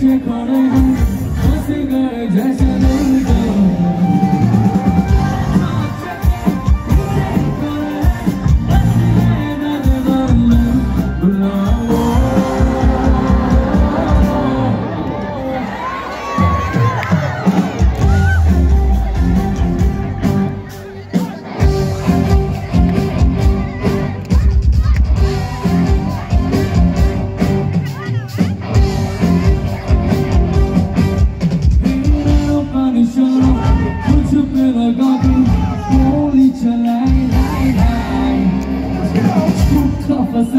से खड़े हैं हंस गए जैसे नहीं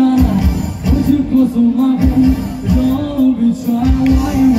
Would you close my love? Don't be shy, why